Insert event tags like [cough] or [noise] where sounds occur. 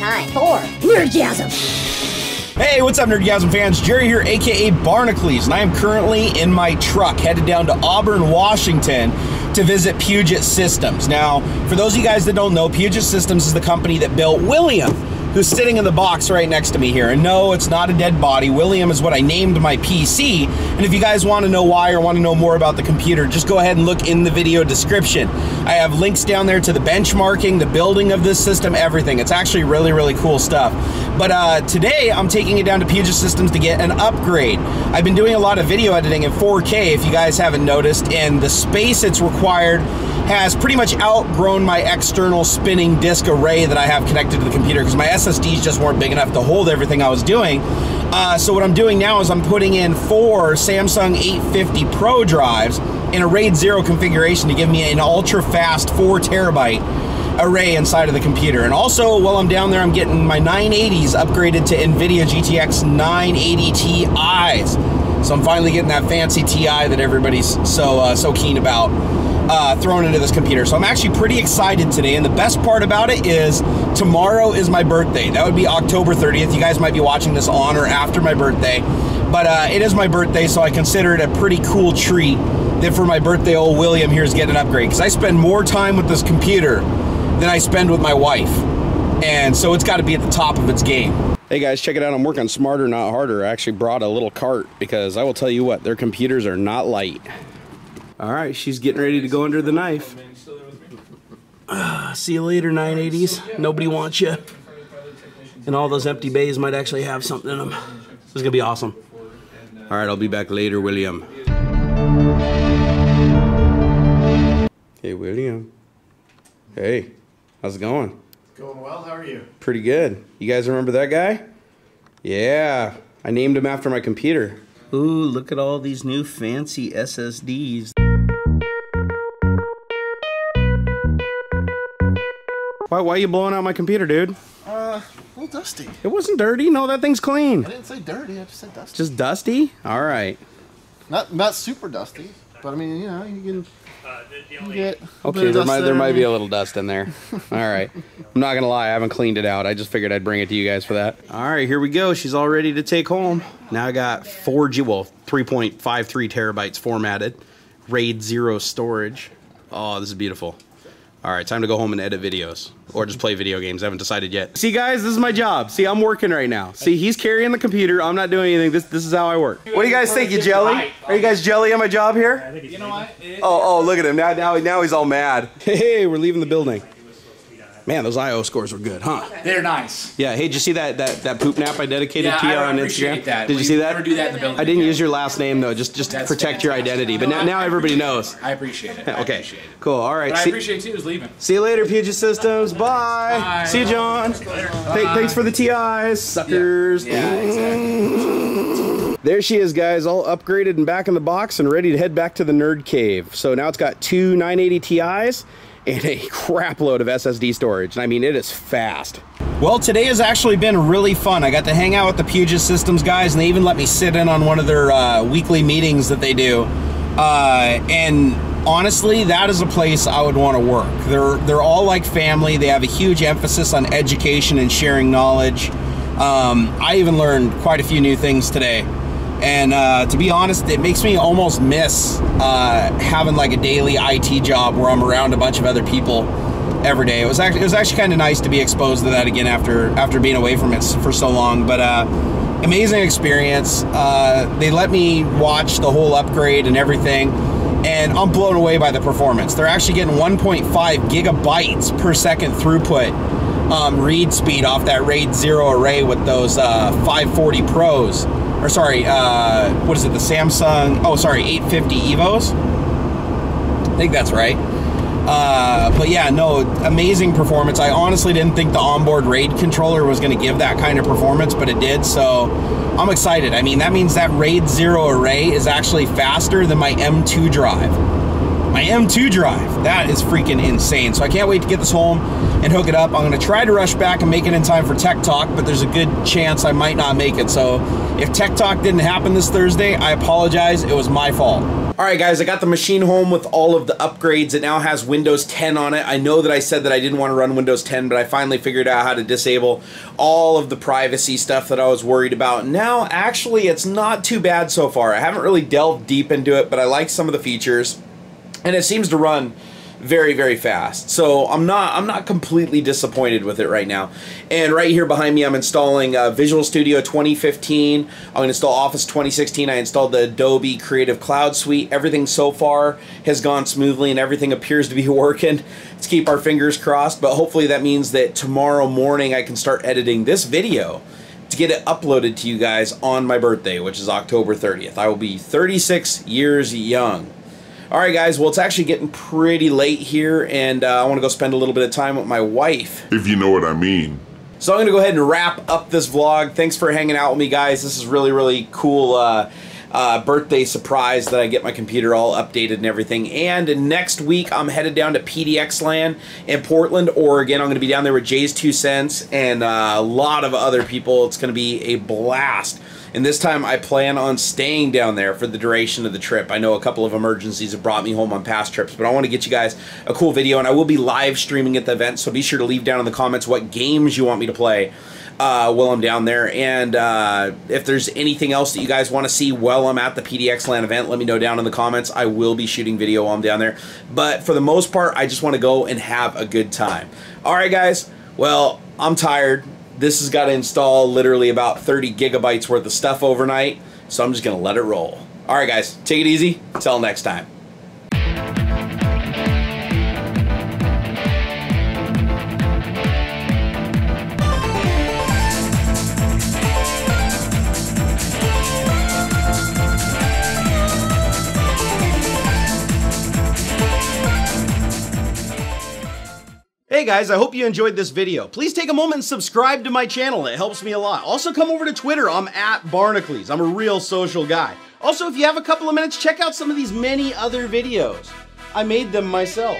time for Nerdgasm. Hey, what's up, Nerdgasm fans? Jerry here, aka Barnacules, and I am currently in my truck headed down to Auburn, Washington to visit Puget Systems. Now, for those of you guys that don't know, Puget Systems is the company that built William who's sitting in the box right next to me here. And no, it's not a dead body. William is what I named my PC. And if you guys want to know why or want to know more about the computer, just go ahead and look in the video description. I have links down there to the benchmarking, the building of this system, everything. It's actually really, really cool stuff. But uh, today I'm taking it down to Puget Systems to get an upgrade. I've been doing a lot of video editing in 4K, if you guys haven't noticed, and the space it's required has pretty much outgrown my external spinning disk array that I have connected to the computer because my SSDs just weren't big enough to hold everything I was doing. Uh, so what I'm doing now is I'm putting in four Samsung 850 Pro drives in a RAID 0 configuration to give me an ultra fast 4 terabyte array inside of the computer. And also, while I'm down there, I'm getting my 980s upgraded to NVIDIA GTX 980 Ti's. So I'm finally getting that fancy Ti that everybody's so uh, so keen about uh, thrown into this computer. So I'm actually pretty excited today. And the best part about it is tomorrow is my birthday. That would be October 30th. You guys might be watching this on or after my birthday. But uh, it is my birthday, so I consider it a pretty cool treat that for my birthday, old William here is getting an upgrade. Because I spend more time with this computer than I spend with my wife. And so it's got to be at the top of its game. Hey guys, check it out. I'm working smarter, not harder. I actually brought a little cart because I will tell you what, their computers are not light. All right, she's getting ready to go under the knife. Uh, [sighs] see you later, 980s. Nobody wants you. And all those empty bays might actually have something in them. This is gonna be awesome. All right, I'll be back later, William. Hey, William. Hey, how's it going? Going well. How are you? Pretty good. You guys remember that guy? Yeah, I named him after my computer. Ooh, look at all these new fancy SSDs. Why, why are you blowing out my computer, dude? Uh, a little dusty. It wasn't dirty. No, that thing's clean. I didn't say dirty. I just said dusty. Just dusty? All right. Not not super dusty, but I mean, you know, you can, you can get. a bit Okay, there might, there there. might be a little dust in there. [laughs] All right. I'm not going to lie. I haven't cleaned it out. I just figured I'd bring it to you guys for that. All right, here we go. She's all ready to take home. Now I got 4G, well, 3.53 terabytes formatted, RAID 0 storage. Oh, this is beautiful. All right, time to go home and edit videos or just play video games. I haven't decided yet. See, guys, this is my job. See, I'm working right now. See, he's carrying the computer. I'm not doing anything. This this is how I work. What do you guys think? You jelly? Are you guys jelly on my job here? You know what? Oh, oh, look at him. Now, now, now he's all mad. [laughs] Hey, we're leaving the building. Man, those IO scores were good, huh? They're nice. Yeah. Hey, did you see that that, that poop nap I dedicated Yeah, to you I on appreciate Instagram? that. Did you We see that? never do that in the building I didn't again. use your last name though, just just to That's protect your fantastic. identity. But now, No, now I everybody appreciate knows. it. I appreciate it. [laughs] I Okay. appreciate it. Cool. All right. But I See, appreciate you was leaving. see you later, Puget Systems. Bye. Bye. See you, John. Th- thanks for the TIs, suckers. Yeah, exactly. There she is, guys, all upgraded and back in the box and ready to head back to the nerd cave. So now it's got two 980 Ti's and a [laughs] crap load of SSD storage. And I mean, it is fast. Well, today has actually been really fun. I got to hang out with the Puget Systems guys, and they even let me sit in on one of their uh, weekly meetings that they do. Uh, and honestly, that is a place I would want to work. They're they're all like family. They have a huge emphasis on education and sharing knowledge. Um, I even learned quite a few new things today. And uh, to be honest, it makes me almost miss uh, having like a daily IT job where I'm around a bunch of other people every day. It was actually it was actually kind of nice to be exposed to that again after after being away from it for so long. But uh, amazing experience. Uh, they let me watch the whole upgrade and everything, and I'm blown away by the performance. They're actually getting 1.5 gigabytes per second throughput um, read speed off that RAID Zero array with those uh, 540 Pros, or sorry, uh, what is it? The Samsung? Oh, sorry, 850 Evos. I think that's right. Uh, but yeah, no, amazing performance. I honestly didn't think the onboard RAID controller was going to give that kind of performance, but it did. So I'm excited. I mean, that means that RAID Zero array is actually faster than my M2 drive. My M2 drive. That is freaking insane. So I can't wait to get this home and hook it up. I'm to try to rush back and make it in time for Tech Talk, but there's a good chance I might not make it. So if Tech Talk didn't happen this Thursday, I apologize. It was my fault. All right, guys, I got the machine home with all of the upgrades. It now has Windows 10 on it. I know that I said that I didn't want to run Windows 10, but I finally figured out how to disable all of the privacy stuff that I was worried about. Now, actually, it's not too bad so far. I haven't really delved deep into it, but I like some of the features, and it seems to run very very fast. So i'm not i'm not completely disappointed with it right now. And right here behind me i'm installing uh, visual studio 2015 i'm going to install office 2016 i installed the adobe creative cloud suite. Everything so far has gone smoothly and everything appears to be [laughs] working. Let's keep our fingers crossed but hopefully that means that tomorrow morning i can start editing this video to get it uploaded to you guys on my birthday which is october 30th i will be 36 years young all right, guys. Well, it's actually getting pretty late here, and uh, I want to go spend a little bit of time with my wife. If you know what I mean. So I'm going to go ahead and wrap up this vlog. Thanks for hanging out with me, guys. This is really, really cool uh, uh, birthday surprise that I get my computer all updated and everything. And next week, I'm headed down to PDX LAN in Portland, Oregon. I'm going to be down there with JayzTwoCents and uh, a lot of other people. It's going to be a blast. And this time I plan on staying down there for the duration of the trip. I know a couple of emergencies have brought me home on past trips, but I want to get you guys a cool video and I will be live streaming at the event, so be sure to leave down in the comments what games you want me to play. Uh, while I'm down there. And uh, if there's anything else that you guys want to see while I'm at the PDX LAN event, let me know down in the comments. I will be shooting video while I'm down there. But for the most part, I just want to go and have a good time. All right, guys. Well, I'm tired. This has got to install literally about 30 gigabytes worth of stuff overnight, so I'm just going to let it roll. All right, guys, take it easy. Until next time. Hey guys, I hope you enjoyed this video. Please take a moment and subscribe to my channel. It helps me a lot. Also come over to Twitter. I'm at Barnacules. I'm a real social guy. Also, if you have a couple of minutes, check out some of these many other videos. I made them myself.